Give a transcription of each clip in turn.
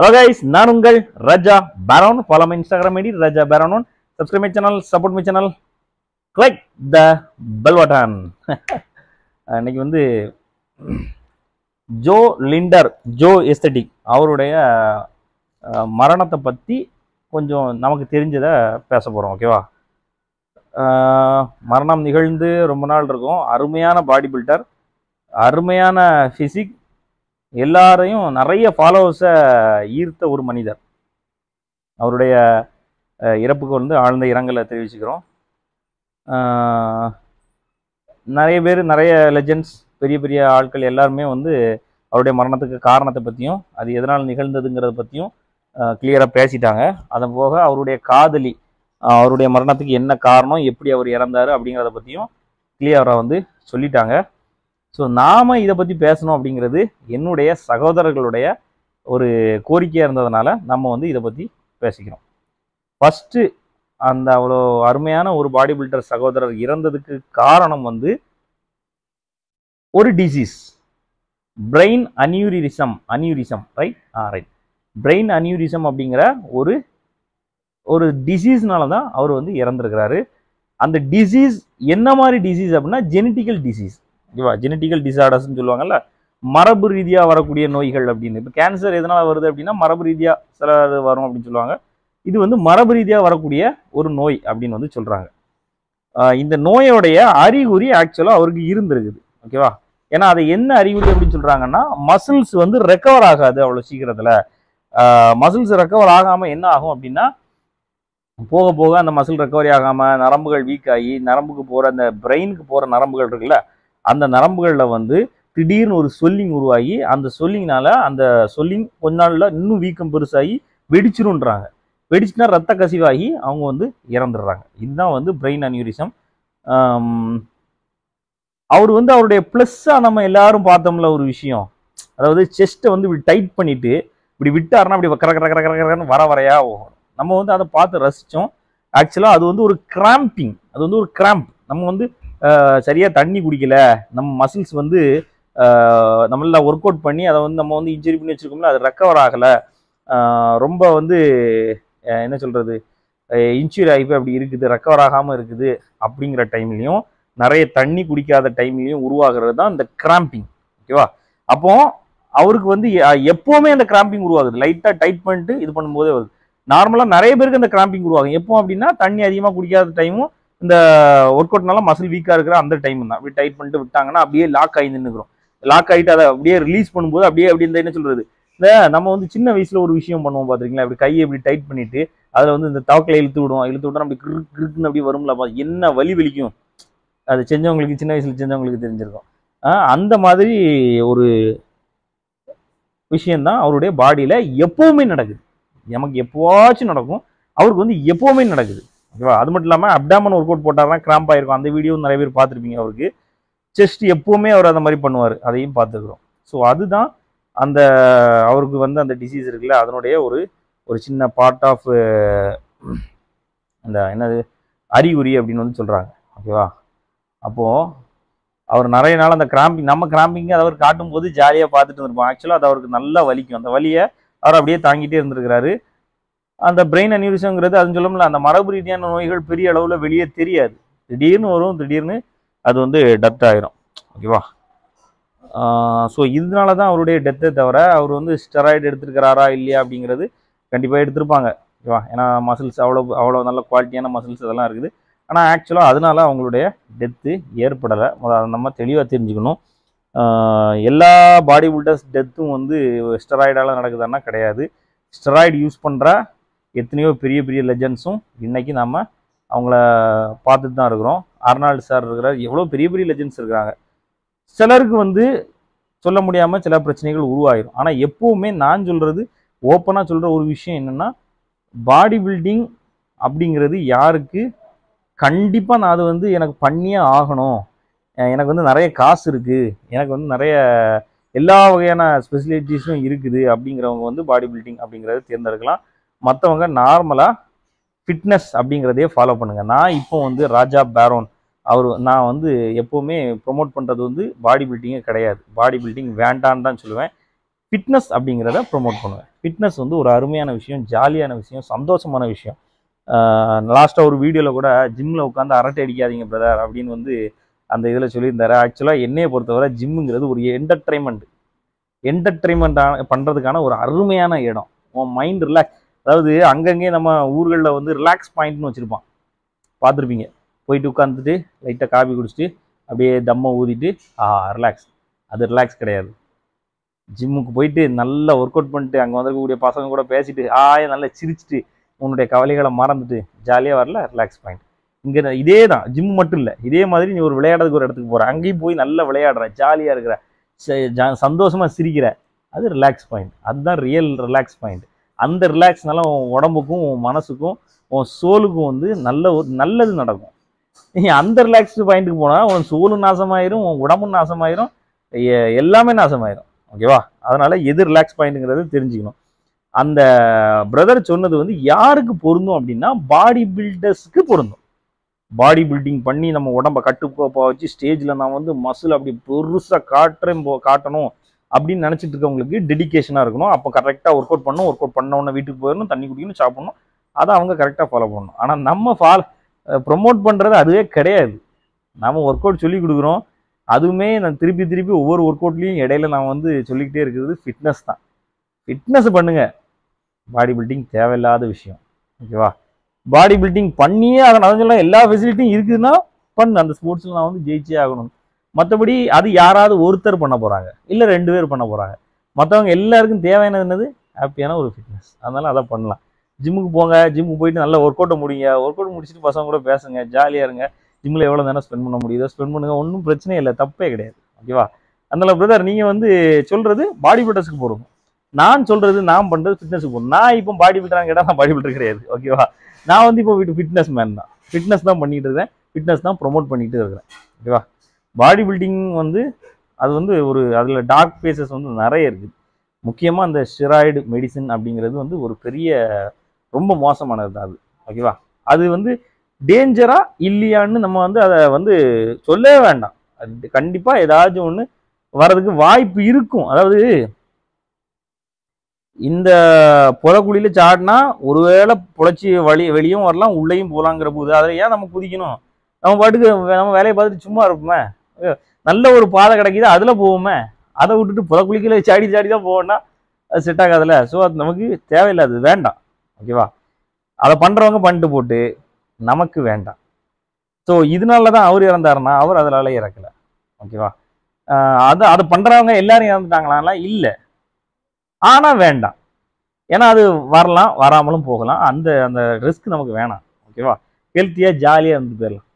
Hello guys நான் உங்கள் Raja Baron. Follow my Instagram ID Raja Baron subscribe my channel support my channel click the bell button இன்னைக்கு வந்து Joe Linder Joe aesthetic அவருடைய மரணத்தை பற்றி கொஞ்சம் நமக்கு தெரிஞ்சதை பேச போகிறோம் ஓகேவா மரணம் நிகழ்ந்து ரொம்ப நாள் இருக்கும். அருமையான பாடி பில்டர் அருமையான ஃபிசிக் எல்லாரையும் நிறைய ஃபாலோவர்ஸை ஈர்த்த ஒரு மனிதர். அவருடைய இறப்புக்கு வந்து ஆழ்ந்த இரங்கலை தெரிவிச்சுக்கிறோம். நிறைய பேர் நிறைய லெஜெண்ட்ஸ் பெரிய பெரிய ஆட்கள் எல்லாருமே வந்து அவருடைய மரணத்துக்கு காரணத்தை பற்றியும் அது எதனால் நிகழ்ந்ததுங்கிறத பற்றியும் கிளியராக பேசிட்டாங்க. அதன் போக அவருடைய காதலி அவருடைய மரணத்துக்கு என்ன காரணம் எப்படி அவர் இறந்தார் அப்படிங்கிறத பற்றியும் கிளியராக வந்து சொல்லிட்டாங்க. ஸோ நாம் இதை பற்றி பேசணும் அப்படிங்கிறது என்னுடைய சகோதரர்களுடைய ஒரு கோரிக்கையாக இருந்ததுனால நம்ம வந்து இதை பற்றி பேசிக்கிறோம். ஃபஸ்ட்டு அந்த அவ்வளோ அருமையான ஒரு பாடி பில்டர் சகோதரர் இறந்ததுக்கு காரணம் வந்து ஒரு disease brain aneurysm aneurysm right ah right brain aneurysm அப்படிங்கிற ஒரு ஒரு டிசீஸ்னால தான் அவர் வந்து இறந்துருக்கிறாரு. அந்த டிசீஸ் என்ன மாதிரி டிசீஸ் அப்படின்னா ஜெனட்டிக்கல் டிசீஸ் ஓகேவா ஜெனட்டிக்கல் டிசார்டர்ஸ்னு சொல்லுவாங்கல்ல மரபு ரீதியாக வரக்கூடிய நோய்கள் அப்படின்னு. இப்போ கேன்சர் எதனால் வருது அப்படின்னா மரபு ரீதியாக சில வரும் அப்படின்னு சொல்லுவாங்க. இது வந்து மரபு ரீதியாக வரக்கூடிய ஒரு நோய் அப்படின்னு வந்து சொல்கிறாங்க இந்த நோயோடைய அறிகுறி ஆக்சுவலாக அவருக்கு இருந்திருக்குது. ஓகேவா? ஏன்னா அது என்ன அறிகுறி அப்படின்னு சொல்கிறாங்கன்னா மசில்ஸ் வந்து ரெக்கவர் ஆகாது அவ்வளோ சீக்கிரத்தில். மசில்ஸ் ரெக்கவர் ஆகாமல் என்ன ஆகும் அப்படின்னா போக போக அந்த மசில் ரெக்கவரி ஆகாமல் நரம்புகள் வீக் ஆகி நரம்புக்கு போகிற அந்த பிரெயினுக்கு போகிற நரம்புகள் இருக்குல்ல அந்த நரம்புகளில் வந்து திடீர்னு ஒரு சொல்லிங் உருவாகி அந்த சொல்லிங்னால அந்த சொல்லிங் கொஞ்ச நாளில் இன்னும் வீக்கம் பெருசாகி வெடிச்சிருன்றாங்க வெடிச்சுனா ரத்த கசிவாகி அவங்க வந்து இறந்துடுறாங்க. இதுதான் வந்து பிரெயின் அன்யூரிசம் அவர் வந்து அவருடைய ப்ளஸ்ஸாக நம்ம எல்லாரும் பார்த்தோம்ல ஒரு விஷயம். அதாவது செஸ்ட்டை வந்து இப்படி டைட் பண்ணிட்டு இப்படி விட்டாருன்னா அப்படி கர கர கர கர கரன்னு வர வரையா போகும். நம்ம வந்து அதை பார்த்து ரசித்தோம் ஆக்சுவலாக அது வந்து ஒரு கிராம்பிங் அது வந்து ஒரு கிராம்ப் நம்ம வந்து சரியாக தண்ணி குடிக்கல. நம்ம மசில்ஸ் வந்து ஆஹ், நம்மள ஒர்க் அவுட் பண்ணி அதை வந்து நம்ம வந்து இன்ஜுரி பண்ணி வச்சுருக்கோம்ல அது ரெக்கவர் ஆகலை. ரொம்ப வந்து என்ன சொல்கிறது இன்ஜுரி ஆகி அப்படி இருக்குது ரெக்கவர் ஆகாமல் இருக்குது அப்படிங்கிற டைம்லையும் நிறைய தண்ணி குடிக்காத டைம்லையும் உருவாகிறது தான் இந்த கிராம்பிங் ஓகேவா அப்போ அவருக்கு வந்து எ- அந்த கிராம்பிங் உருவாகுது. லைட்டாக டைட் பண்ணிட்டு இது பண்ணும்போதே வருது. நார்மலாக நிறைய பேருக்கு அந்த கிராம்பிங் உருவாகும். எப்போ அப்படின்னா தண்ணி அதிகமாக குடிக்காத டைமும் இந்த ஒர்க் அவுட்னால மசில் வீக்காக இருக்கிற அந்த டைம் தான். அப்படி டைட் பண்ணிட்டு விட்டாங்கன்னா அப்படியே லாக் ஆகி நின்றுக்கிறோம் லாக் ஆகிட்டு அதை அப்படியே ரிலீஸ் பண்ணும்போது அப்படியே அப்படி இந்த என்ன சொல்றது? இந்த நம்ம வந்து சின்ன வயசுல ஒரு விஷயம் பண்ணுவோம் பார்த்துருக்கீங்களா அப்படி கையை இப்படி டைட் பண்ணிட்டு அதில் வந்து இந்த தவக்கலை இழுத்து விடுவோம். இழுத்து விட்டா அப்படி கிரு கிருக்குன்னு அப்படியே வரும்ல அப்ப என்ன வலி வலிக்கும்? அது செஞ்சவங்களுக்கு சின்ன வயசுல செஞ்சவங்களுக்கு தெரிஞ்சிருக்கும். அந்த மாதிரி ஒரு விஷயம்தான் அவருடைய பாடியில எப்பவுமே நடக்குது. நமக்கு எப்போவாச்சும் நடக்கும். அவருக்கு வந்து எப்பவுமே நடக்குது. ஓகேவா அது மட்டும் இல்லாமல் அப்டாமன் ஒர்க் அவுட் போட்டார்னா கிராம்ப் ஆயிருக்கும். அந்த வீடியோ நிறைய பேர் பார்த்துருப்பீங்க அவருக்கு. செஸ்ட் எப்போவுமே அவர் அந்த மாதிரி பண்ணுவார். அதையும் பார்த்துக்கிறோம் ஸோ அதுதான் அந்த அவருக்கு வந்து அந்த டிசீஸ் இருக்குல்ல அதனுடைய ஒரு ஒரு சின்ன பார்ட் ஆஃப் அந்த என்னது அறிகுறி அப்படின்னு வந்து சொல்கிறாங்க ஓகேவா அப்போது அவர் நிறைய நாள் அந்த கிராம்பிங் நம்ம கிராம்பிங்கை அதை அவர் காட்டும்போது ஜாலியாக பார்த்துட்டு இருந்திருப்போம். ஆக்சுவலாக அது அவருக்கு நல்லா வலிக்கும். அந்த வலியை அவர் அப்படியே தாங்கிட்டே இருந்திருக்கிறாரு. அந்த பிரெயின் அனியூரிசம்ங்கிறது அது சொல்லணும்ல அந்த மரபு ரீதியான நோய்கள் பெரிய அளவில் வெளியே தெரியாது. திடீர்னு வரும் திடீர்னு அது வந்து டெத் ஆயிரும். ஓகேவா ஸோ இதனால தான் அவருடைய டெத்தை தவிர அவர் வந்து ஸ்டெராய்டு எடுத்திருக்கிறாரா இல்லையா அப்படிங்கிறது கண்டிப்பாக எடுத்திருப்பாங்க. ஓகேவா ஏன்னா மசில்ஸ் அவ்வளோ அவ்வளோ நல்ல குவாலிட்டியான மசில்ஸ் இதெல்லாம் இருக்குது. ஆனால் ஆக்சுவலாக அதனால அவங்களுடைய டெத்து ஏற்படலை. அதை நம்ம தெளிவாக தெரிஞ்சுக்கணும். எல்லா பாடி பில்டர்ஸ் டெத்தும் வந்து ஸ்டெராய்டால் நடக்குதான்னா கிடையாது. ஸ்டெராய்டு யூஸ் பண்ணுற எத்தனையோ பெரிய பெரிய லெஜண்ட்ஸும் இன்றைக்கி நம்ம அவங்கள பார்த்துட்டு தான் இருக்கிறோம். அர்னால்டு சார் இருக்கிறார் எவ்வளோ பெரிய பெரிய லெஜண்ட்ஸ் இருக்கிறாங்க. சிலருக்கு வந்து சொல்ல முடியாமல் சில பிரச்சனைகள் உருவாயிரும். ஆனால் எப்போவுமே நான் சொல்கிறது ஓப்பனாக சொல்கிற ஒரு விஷயம் என்னென்னா பாடி பில்டிங் அப்படிங்கிறது யாருக்கு? கண்டிப்பாக நான் அது வந்து எனக்கு பண்ணியே ஆகணும். எனக்கு வந்து நிறைய காசு இருக்குது எனக்கு வந்து நிறைய எல்லா வகையான ஸ்பெசிலிட்டிஸும் இருக்குது அப்படிங்கிறவங்க வந்து பாடி பில்டிங் அப்படிங்கிறத தேர்ந்தெடுக்கலாம். மற்றவங்க நார்மலாக ஃபிட்னஸ் அப்படிங்கிறதையே ஃபாலோ பண்ணுங்கள் நான் இப்போ வந்து ராஜா பேரோன் அவர் நான் வந்து எப்போவுமே ப்ரொமோட் பண்ணுறது வந்து பாடி பில்டிங்கே கிடையாது. பாடி பில்டிங் வேண்டான்னு தான் சொல்லுவேன். ஃபிட்னஸ் அப்படிங்கிறத ப்ரோமோட் பண்ணுவேன். ஃபிட்னஸ் வந்து ஒரு அருமையான விஷயம் ஜாலியான விஷயம் சந்தோஷமான விஷயம். லாஸ்ட்டாக ஒரு வீடியோவில் கூட ஜிம்மில் உட்காந்து அரட்டை அடிக்காதீங்க பிரதர் அப்படின்னு வந்து அந்த இதில் சொல்லியிருந்தார். ஆக்சுவலாக என்னையை பொறுத்தவரை ஜிம்முங்கிறது ஒரு என்டர்டைன்மெண்ட் என்டர்டைன்மெண்ட் பண்ணுறதுக்கான ஒரு அருமையான இடம். உன் மைண்ட் ரிலாக்ஸ் அதாவது அங்கங்கே நம்ம ஊர்களில் வந்து ரிலாக்ஸ் பாயிண்ட்னு வச்சுருப்பான். பார்த்துருப்பீங்க. போயிட்டு உட்காந்துட்டு லைட்டாக காஃபி குடிச்சிட்டு அப்படியே தம்மை ஊதிட்டு ஆ ரிலாக்ஸ் அது ரிலாக்ஸ் கிடையாது. ஜிம்முக்கு போயிட்டு நல்லா ஒர்க் அவுட் பண்ணிட்டு அங்கே வந்திருக்கக்கூடிய பசங்க கூட பேசிட்டு ஆய நல்லா சிரிச்சிட்டு உன்னுடைய கவலைகளை மறந்துட்டு ஜாலியாக வரல ரிலாக்ஸ் பாயிண்ட் இங்கே இதே தான். ஜிம் மட்டும் இல்லை. இதே மாதிரி நீ ஒரு விளையாடுறதுக்கு ஒரு இடத்துக்கு போகிற அங்கேயும் போய் நல்லா விளையாடுற ஜாலியாக இருக்கிற சந்தோஷமாக ஜா- சிரிக்கிற. அது ரிலாக்ஸ் பாயிண்ட் அதுதான் ரியல் ரிலாக்ஸ் பாயிண்ட் அந்த ரிலாக்ஸ்னால உன் உடம்புக்கும் உன் மனசுக்கும் உன் சோலுக்கும் வந்து நல்ல ஒரு நல்லது நடக்கும். நீ அந்த ரிலாக்ஸ் பாயிண்ட்டுக்கு போனால் உன் சோலும் நாசமாயிரும் உன் உடம்பும் நாசமாயிரும் எல்லாமே நாசமாயிரும். ஓகேவா அதனால் எது ரிலாக்ஸ் பாயிண்ட்டுங்கிறது தெரிஞ்சுக்கணும். அந்த பிரதர் சொன்னது வந்து யாருக்கு பொருந்தும் அப்படின்னா பாடி பில்டர்ஸ்க்கு பொருந்தும். பாடி பில்டிங் பண்ணி நம்ம உடம்ப கட்டுக்கோப்பா வச்சு ஸ்டேஜில் நான் வந்து மசில் அப்படி பெருசாக காட்டுறேன் போ காட்டணும். அப்படின்னு நினச்சிட்டு இருக்கவங்களுக்கு டெடிகேஷனாக இருக்கணும். அப்போ கரெக்டாக ஒர்க் அவுட் பண்ணணும் ஒர்க் அவுட் பண்ண உடனே வீட்டுக்கு போயிடணும் தண்ணி குடிக்கணும் சாப்பிடணும். அதை அவங்க கரெக்டாக ஃபாலோ பண்ணணும். ஆனால் நம்ம ஃபாலோ ப்ரொமோட் பண்ணுறது அதுவே கிடையாது. நம்ம ஒர்க் அவுட் சொல்லி கொடுக்குறோம். அதுவுமே நான் திருப்பி திருப்பி ஒவ்வொரு ஒர்க் அவுட்லேயும் இடையில நான் வந்து சொல்லிக்கிட்டே இருக்கிறது ஃபிட்னஸ் தான். ஃபிட்னஸ் பண்ணுங்கள் பாடி பில்டிங் தேவையில்லாத விஷயம். ஓகேவா பாடி பில்டிங் பண்ணியே அதை நான் எல்லா ஃபெசிலிட்டியும் இருக்குதுன்னா பண்ணு. அந்த ஸ்போர்ட்ஸில் நான் வந்து ஜெயிச்சே ஆகணும். மற்றபடி அது யாராவது ஒருத்தர் பண்ண போகிறாங்க இல்லை ரெண்டு பேர் பண்ண போகிறாங்க மற்றவங்க எல்லாருக்கும் தேவையானது என்னது? ஹாப்பியான ஒரு ஃபிட்னஸ் அதனால் அதை பண்ணலாம். ஜிம்முக்கு போங்க. ஜிம்முக்கு போயிட்டு நல்லா ஒர்க் அவுட்டை முடிங்க. ஒர்க் அவுட் முடிச்சுட்டு பசங்க கூட பேசுங்க. ஜாலியாக இருங்க. ஜிம்மில் எவ்வளோ நேரம் ஸ்பெண்ட் பண்ண முடியுதோ ஸ்பெண்ட் பண்ணுங்க. ஒன்றும் பிரச்சனை இல்லை. தப்பே கிடையாது. ஓகேவா அதனால் பிரதர் நீங்கள் வந்து சொல்கிறது பாடி பில்டர்ஸ்க்கு போகிறோம் நான் சொல்கிறது நான் பண்ணுறது ஃபிட்னஸுக்கு போகணும் நான் இப்போ பாடி பில்டராக கேட்டால் நான் பாடி பில்டர் கிடையாது. ஓகேவா நான் வந்து இப்போ வீட்டு ஃபிட்னஸ் மேன் தான். ஃபிட்னஸ் தான் பண்ணிகிட்டு இருக்கேன். ஃபிட்னஸ் தான் ப்ரொமோட் பண்ணிகிட்டு இருக்கிறேன். ஓகேவா பாடி பில்டிங் வந்து அது வந்து ஒரு அதில் டார்க் ஃபேஸஸ் வந்து நிறைய இருக்குது முக்கியமாக அந்த ஸ்டிராய்டு மெடிசின் அப்படிங்கிறது வந்து ஒரு பெரிய ரொம்ப மோசமானது தான் அது. ஓகேவா? அது வந்து டேஞ்சரா இல்லையான்னு நம்ம வந்து அதை வந்து சொல்லவே வேண்டாம். அது கண்டிப்பாக ஏதாச்சும் ஒன்று வர்றதுக்கு வாய்ப்பு இருக்கும். அதாவது இந்த புலக்குழியில் சாடினா ஒருவேளை புழைச்சி வழி வெளியும் வரலாம் உள்ளேயும் போகலாங்கிற போது அதில் ஏன் நம்ம குதிக்கணும்? நம்ம பாட்டுக்கு நம்ம வேலையை பார்த்துட்டு சும்மா இருப்போமே. நல்ல ஒரு பாதை கிடைக்குது அதில் போவோமே. அதை விட்டுட்டு புதக்குழிக்கல சாடி சாடி தான் போவோம்னா அது செட் ஆகாதுல்ல. ஸோ அது நமக்கு தேவையில்லாது வேண்டாம். ஓகேவா அதை பண்ணுறவங்க பண்ணிட்டு போட்டு நமக்கு வேண்டாம். ஸோ இதனால தான் அவர் இறந்தாருன்னா அவர் அதனால இறக்கலை. ஓகேவா அது அதை பண்ணுறவங்க எல்லாரும் இறந்துட்டாங்களான்னா இல்லை. ஆனால் வேண்டாம். ஏன்னா அது வரலாம் வராமலும் போகலாம். அந்த அந்த ரிஸ்க் நமக்கு வேணாம். ஓகேவா ஹெல்த்தியாக ஜாலியாக இருந்து போயிடலாம்.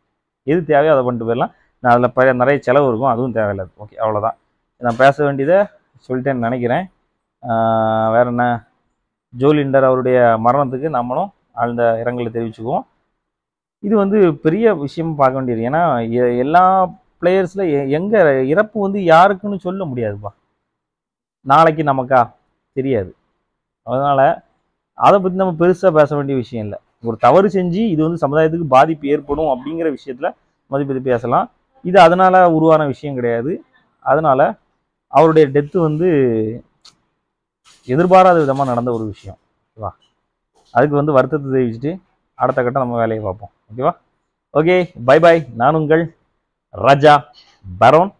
எது தேவையோ அதை பண்ணிட்டு போயிடலாம். அதில் ப நிறைய செலவு இருக்கும் அதுவும் தேவையில்லை. ஓகே அவ்வளோதான் நான் பேச வேண்டியதை சொல்லிட்டேன்னு நினைக்கிறேன். வேறு என்ன? ஜோலிண்டர் அவருடைய மரணத்துக்கு நம்மளும் ஆழ்ந்த இரங்கலை தெரிவிச்சுக்குவோம். இது வந்து பெரிய விஷயம் பார்க்க வேண்டியது. ஏன்னா எ- எல்லா பிளேயர்ஸில் எங்கே இறப்பு வந்து யாருக்குன்னு சொல்ல முடியாதுப்பா. நாளைக்கு நமக்கா? தெரியாது. அதனால் அதை பற்றி நம்ம பெருசாக பேச வேண்டிய விஷயம் இல்லை. ஒரு தவறு செஞ்சு இது வந்து சமுதாயத்துக்கு பாதிப்பு ஏற்படும் அப்படிங்கிற விஷயத்தில் மதிப்பீடு பேசலாம். இது அதனால் உருவான விஷயம் கிடையாது. அதனால் அவருடைய டெத்து வந்து எதிர்பாராத விதமாக நடந்த ஒரு விஷயம். ஓகேவா? அதுக்கு வந்து வருத்தத்தை தெரிவிச்சுட்டு அடுத்த கட்டம் நம்ம வேலையை பார்ப்போம். ஓகேவா? ஓகே பை பாய் நான் உங்கள் ராஜா பரோன்.